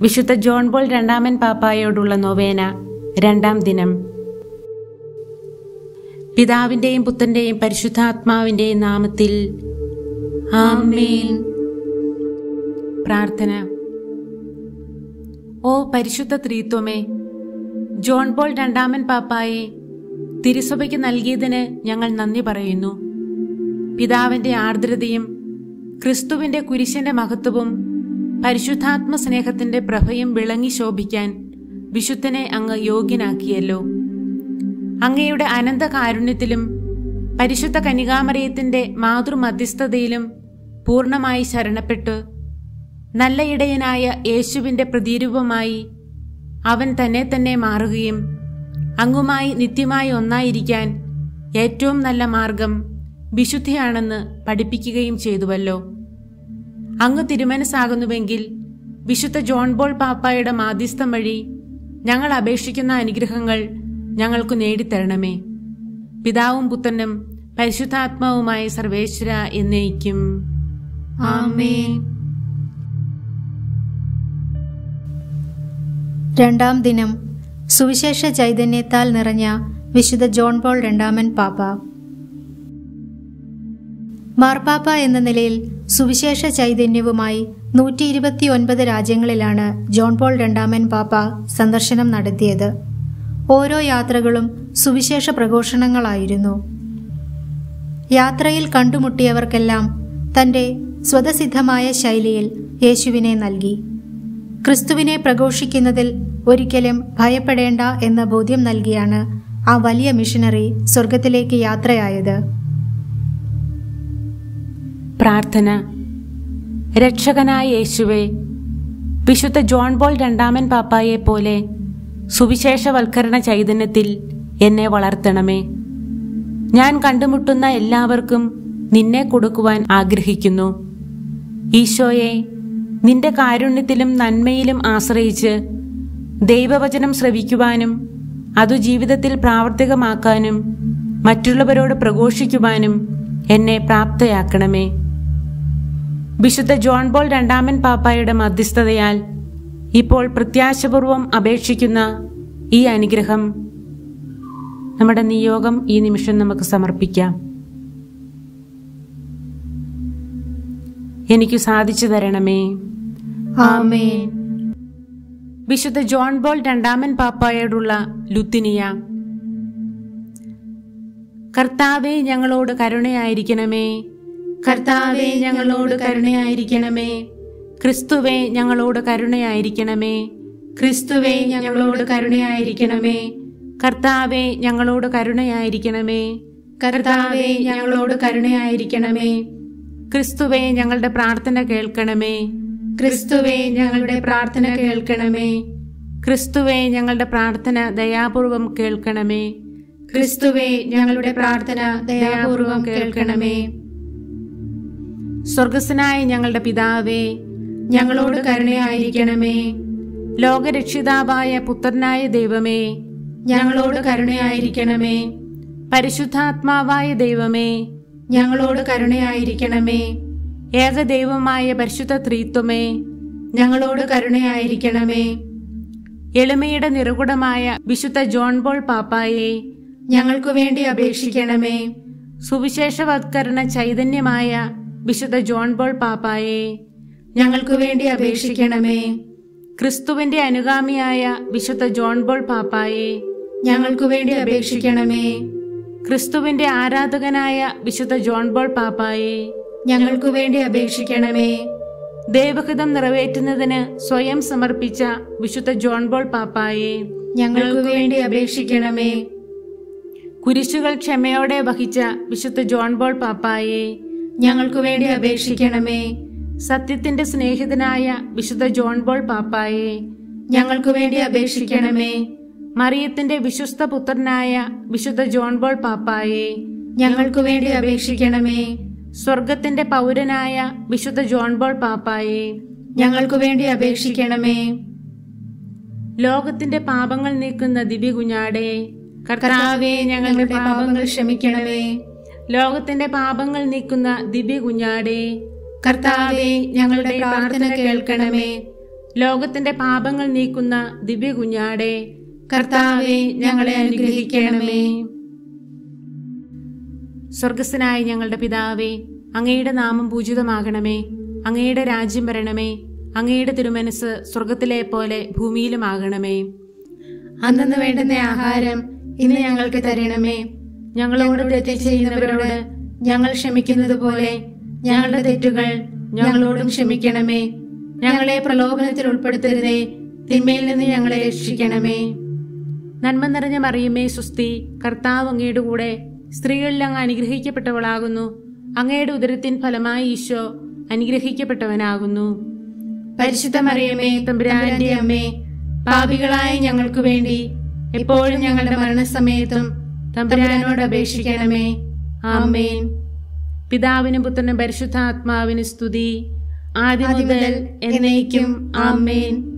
വിശുദ്ധ John ball രണ്ടാമൻ പാപ്പായോടുള്ള നൊവേന രണ്ടാം ദിനം. പിതാവിന്റെയും പുത്രന്റെയും പരിശുദ്ധാത്മാവിന്റെയും നാമത്തിൽ പ്രാർത്ഥന. ഓ പരിശുദ്ധ ത്രീത്വമേ ജോൺ പോൾ രണ്ടാമൻ പാപ്പായെ തിരുസഭയ്ക്ക് നൽകിയതിന് ഞങ്ങൾ നന്ദി പറയുന്നു. പിതാവിന്റെ ആർദ്രതയും ക്രിസ്തുവിന്റെ കുരിശന്റെ മഹത്വവും പരിശുദ്ധാത്മ സ്നേഹത്തിന്റെ പ്രഭയും വിളങ്ങി ശോഭിക്കാൻ വിശുദ്ധനെ അങ്ങ് യോഗ്യനാക്കിയല്ലോ. അങ്ങയുടെ അനന്ത കാരുണ്യത്തിലും പരിശുദ്ധ കനികാമറിയത്തിന്റെ മാതൃമധ്യസ്ഥതയിലും പൂർണമായി ശരണപ്പെട്ട്. നല്ല ഇടയനായ യേശുവിന്റെ പ്രതിരൂപമായി അവൻ തന്നെ തന്നെ മാറുകയും അങ്ങുമായി നിത്യമായി ഒന്നായിരിക്കാൻ ഏറ്റവും നല്ല മാർഗം വിശുദ്ധിയാണെന്ന് പഠിപ്പിക്കുകയും ചെയ്തുവല്ലോ. അങ്ങ് തിരുമനസ്സാകുന്നുവെങ്കിൽ വിശുദ്ധ ജോൺ ബോൾ പാപ്പായുടെ മാധ്യസ്ഥം വഴി ഞങ്ങൾ അപേക്ഷിക്കുന്ന അനുഗ്രഹങ്ങൾ ഞങ്ങൾക്ക് നേടിത്തരണമേ. പിതാവും പുത്രനും പരിശുദ്ധാത്മാവുമായ സർവേശ്വര എന്നേക്കും. ആമേൻ. രണ്ടാം ദിനം സുവിശേഷ ചൈതന്യത്താൽ നിറഞ്ഞ വിശുദ്ധ ജോൺ പോൾ രണ്ടാമൻ പാപ്പ. മാർപ്പാപ്പ എന്ന നിലയിൽ സുവിശേഷ ചൈതന്യവുമായി നൂറ്റി ഇരുപത്തിയൊൻപത് രാജ്യങ്ങളിലാണ് ജോൺ പോൾ രണ്ടാമൻ പാപ്പ സന്ദർശനം നടത്തിയത്. ഓരോ യാത്രകളും സുവിശേഷ പ്രഘോഷണങ്ങളായിരുന്നു. യാത്രയിൽ കണ്ടുമുട്ടിയവർക്കെല്ലാം തന്റെ സ്വതസിദ്ധമായ ശൈലിയിൽ യേശുവിനെ നൽകി. ക്രിസ്തുവിനെ പ്രഘോഷിക്കുന്നതിൽ ഒരിക്കലും ഭയപ്പെടേണ്ട എന്ന ബോധ്യം നൽകിയാണ് ആ വലിയ മിഷനറി സ്വർഗത്തിലേക്ക് യാത്രയായത്. പ്രാർത്ഥന. രക്ഷകനായ യേശുവെ വിശുദ്ധ ജോൺ ബോൾ രണ്ടാമൻ പാപ്പായെ പോലെ സുവിശേഷവൽക്കരണ ചൈതന്യത്തിൽ എന്നെ വളർത്തണമേ. ഞാൻ കണ്ടുമുട്ടുന്ന എല്ലാവർക്കും നിന്നെ കൊടുക്കുവാൻ ആഗ്രഹിക്കുന്നു. ഈശോയെ നിന്റെ കാരുണ്യത്തിലും നന്മയിലും ആശ്രയിച്ച് ദൈവവചനം ശ്രവിക്കുവാനും അതു ജീവിതത്തിൽ പ്രാവർത്തികമാക്കാനും മറ്റുള്ളവരോട് പ്രഘോഷിക്കുവാനും എന്നെ പ്രാപ്തയാക്കണമേ. വിശുദ്ധ ജോൺ ബോൾ രണ്ടാമൻ പാപ്പായുടെ മധ്യസ്ഥതയാൽ ഇപ്പോൾ പ്രത്യാശപൂർവം അപേക്ഷിക്കുന്ന ഈ അനുഗ്രഹം നമ്മുടെ നിയോഗം ഈ നിമിഷം നമുക്ക് സമർപ്പിക്കാം. എനിക്ക് സാധിച്ചു തരണമേ. ആമേൻ. വിശുദ്ധ ജോൺ ബോൾ രണ്ടാമൻ പാപ്പായോടുള്ള ലുത്തിനിയ കർത്താവെ ഞങ്ങളോട് കരുണയായിരിക്കണമേ. കർത്താവെ ഞങ്ങളോട് കരുണയായിരിക്കണമേ. ക്രിസ്തുവെ ഞങ്ങളോട് കരുണയായിരിക്കണമേ. ക്രിസ്തുവെ ഞങ്ങളോട് കരുണയായിരിക്കണമേ. കർത്താവെ ഞങ്ങളോട് കരുണയായിരിക്കണമേ. കർത്താവെ ഞങ്ങളോട് കരുണയായിരിക്കണമേ. ക്രിസ്തുവെ ഞങ്ങളുടെ പ്രാർത്ഥന കേൾക്കണമേ. ക്രിസ്തുവെ ഞങ്ങളുടെ പ്രാർത്ഥന കേൾക്കണമേ. ക്രിസ്തുവെ ഞങ്ങളുടെ പ്രാർത്ഥന ദയാപൂർവം കേൾക്കണമേ. ക്രിസ്തുവെ ഞങ്ങളുടെ പ്രാർത്ഥന ദയാപൂർവം കേൾക്കണമേ. സ്വർഗസ്വനായ ഞങ്ങളുടെ പിതാവേ ഞങ്ങളോട് കരുണയായിരിക്കണമേ. ലോകരക്ഷിതാവായ പുത്രനായ ദൈവമേ ഞങ്ങളോട് കരുണയായിരിക്കണമേ. പരിശുദ്ധാത്മാവായ ദൈവമേ ഞങ്ങളോട് കരുണയായിരിക്കണമേ. ഏകദൈവമായ പരിശുദ്ധ ത്രീത്വമേ ഞങ്ങളോട് കരുണയായിരിക്കണമേ. എളിമയുടെ നിറകുടമായ വിശുദ്ധ ജോൺ ബോൾ പാപ്പായെ ഞങ്ങൾക്കു വേണ്ടി അപേക്ഷിക്കണമേ. സുവിശേഷവത്കരണ ചൈതന്യമായ വിശുദ്ധ ജോൺ ബോൾ പാപ്പായെ ഞങ്ങൾക്കു വേണ്ടി അപേക്ഷിക്കണമേ. ക്രിസ്തുവിന്റെ അനുഗാമിയായ വിശുദ്ധ ജോൺ ബോൾ പാപ്പായെ ഞങ്ങൾക്കു വേണ്ടി അപേക്ഷിക്കണമേ. ക്രിസ്തുവിന്റെ ആരാധകനായ വിശുദ്ധ ജോൺ ബോൾ പാപ്പായെ ഞങ്ങൾക്കു വേണ്ടി അപേക്ഷിക്കണമേ. ദൈവഹിതം നിറവേറ്റുന്നതിന് സ്വയം സമർപ്പിച്ച വിശുദ്ധ ജോൺ ബോൾ പാപ്പായെ ഞങ്ങൾക്കു വേണ്ടി അപേക്ഷിക്കണമേ. കുരിശുകൾ ക്ഷമയോടെ വഹിച്ച വിശുദ്ധ ജോൺ ബോൾ പാപ്പായെ ഞങ്ങൾക്കു വേണ്ടി അപേക്ഷിക്കണമേ. സത്യത്തിന്റെ സ്നേഹിതനായ വിശുദ്ധ ജോൺ ബോൾ പാപ്പായെ ഞങ്ങൾക്കു വേണ്ടി അപേക്ഷിക്കണമേ. മറിയത്തിന്റെ വിശ്വസ്ത പുത്രനായ വിശുദ്ധ ജോൺ ബോൾ പാപ്പായെ ഞങ്ങൾക്കു വേണ്ടി അപേക്ഷിക്കണമേ. സ്വർഗത്തിന്റെ പൗരനായ വിശുദ്ധ ജോൺ ബോൾ പാപ്പായെ ഞങ്ങൾക്കു വേണ്ടി അപേക്ഷിക്കണമേ. ലോകത്തിന്റെ പാപങ്ങൾ നീക്കുന്ന ദിവ്യ കുഞ്ഞാടെ കർത്താവേ ഞങ്ങളുടെ പാപങ്ങൾ ക്ഷമിക്കണമേ. ലോകത്തിന്റെ പാപങ്ങൾ നീക്കുന്ന ദിവ്യ കുഞ്ഞാടെ കർത്താവെ ഞങ്ങളുടെ പ്രാർത്ഥന കേൾക്കണമേ. ലോകത്തിന്റെ പാപങ്ങൾ നീക്കുന്ന ദിവ്യ കുഞ്ഞാടെ കർത്താവെ ഞങ്ങളെ അനുഗ്രഹിക്കണമേ. സ്വർഗസ്ഥനായ ഞങ്ങളുടെ പിതാവേ അങ്ങയുടെ നാമം പൂജിതമാകണമേ. അങ്ങയുടെ രാജ്യം വരണമേ. അങ്ങയുടെ തിരുമനസ് സ്വർഗത്തിലെ പോലെ ഭൂമിയിലുമാകണമേ. അന്നു വേണ്ടുന്ന ആഹാരം ഇന്ന് ഞങ്ങൾക്ക് തരണമേ. ഞങ്ങളോട് തെറ്റ് ചെയ്യുന്നവരോട് ഞങ്ങൾ ക്ഷമിക്കുന്നത് പോലെ ഞങ്ങളുടെ തെറ്റുകൾ ഞങ്ങളോടും ക്ഷമിക്കണമേ. ഞങ്ങളെ പ്രലോഭനത്തിൽ ഉൾപ്പെടുത്തരുതേ. തിന്മയിൽ നിന്ന് ഞങ്ങളെ രക്ഷിക്കണമേ. നന്മ നിറഞ്ഞ മറിയുമേ സുസ്തി കർത്താവ് അങ്ങയുടെ കൂടെ സ്ത്രീകളിൽ അങ്ങ് അനുഗ്രഹിക്കപ്പെട്ടവളാകുന്നു. അങ്ങയുടെ ഉദരത്തിൻ ഫലമായി ഈശോ അനുഗ്രഹിക്കപ്പെട്ടവനാകുന്നു. പരിശുദ്ധ മറിയമേ തമ്പുരാന്റെ അമ്മേ പാപികളായ ഞങ്ങൾക്ക് വേണ്ടി എപ്പോഴും ഞങ്ങളുടെ മരണസമയത്തും തമ്പുരാനോട് അപേക്ഷിക്കണമേ. ആമേൻ. പിതാവിനും പുത്രനും പരിശുദ്ധാത്മാവിന് സ്തുതി. ആദ്യം മുതൽ എന്നേക്കും ആമേൻ.